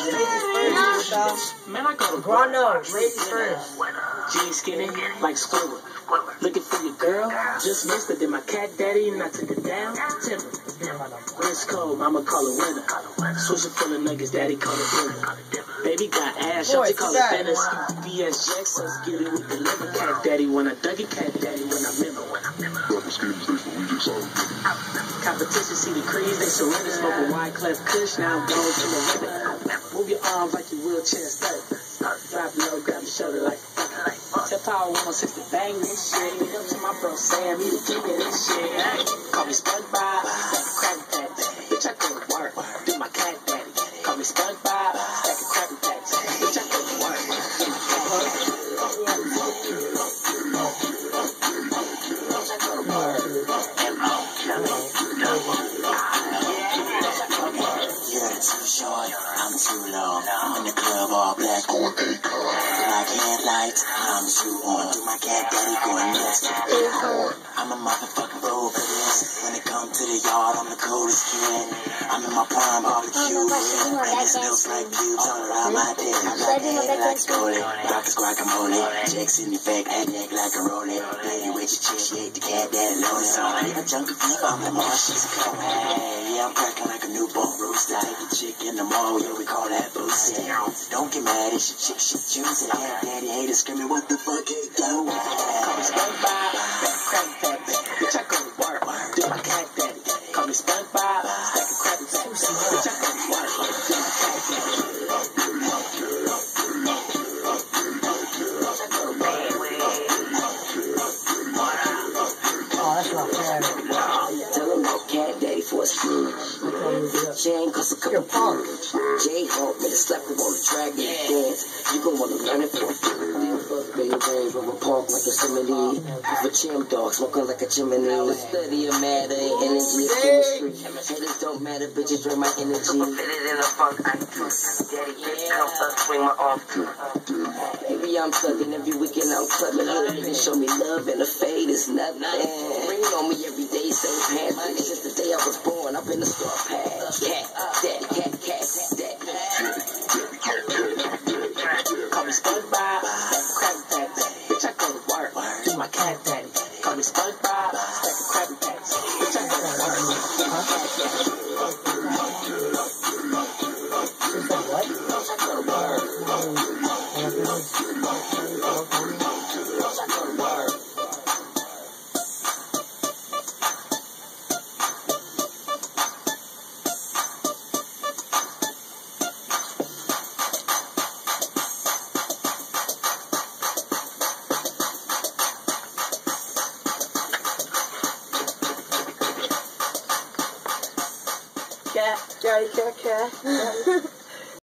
Man, I go to Broad nose, ladies first. Jeans skinny, like Squidward. Looking for your girl, just missed it. Then my cat daddy, and I took it down. Timber. Wrist cold, mama call it winter. Switching full of nuggets, daddy call it dinner. Baby got ass, shorty call it. Venice. BS Jackson's get it with the liver. Cat daddy when I dug it, cat daddy when I remember. Rapper schemes, they for we just all Competition, see the crease, they surrender. Smoke a wide clef kush, now going to the limit. Move your arms like you wheelchair stuck. Drop low, grab your shoulder like Tell Power 160, bang this shit. Get up to my bro Sam, he the king of this shit. Call me SpongeBob, stack a Krabby Patty. Bitch, I go to work, do my cat daddy. Call me SpongeBob, stack a Krabby Patty. Bitch, I go to work, do my cat daddy. Bitch, I go to work. You're too low. I'm in the club all black on Black headlights, I'm too on. Do my cat daddy going nuts. I'm a motherfucking road for this. When it comes to the yard, I'm the coolest kid. My prime barbecue. Smells like pubes all around my dick. Black headlights golden. Rockets guacamole. Checks in the back, head neck like a rolling. Baby with your chick, she ate the cat daddy loaded. So I need a junkie fever, I'm the coming. Hey, yeah, I'm cracking like a newborn rooster. Take the chick in the mall, yeah, we call that boosting. Don't get mad, it's your chick, she choosing. Daddy haters screaming, what the fuck they doing? Call me She ain't cause a couple punk. J Hawk made a slap up on the track dance. You gon' wanna learn it for a Fuck Billy Range Rover Park like a simile. With a chim dog smoking like a chimney. The study of matter and energy of chemistry. Haters don't matter, bitches drain my energy. Fitted in a funk, I do. Daddy, come up, swing my arm. Baby, I'm thugging every weekend. I'm clubbing. Hood show me love and the fade is nothing. Rain on me every day, same pants. Since the day I was born, I've been a star pad. Cat, SpongeBob, Krabby Patty. Bitch, I go to work, do my cat daddy. Call me SpongeBob, stack a Krabby Patty. Bitch, I go to work. Cat, daddy, cat, cat.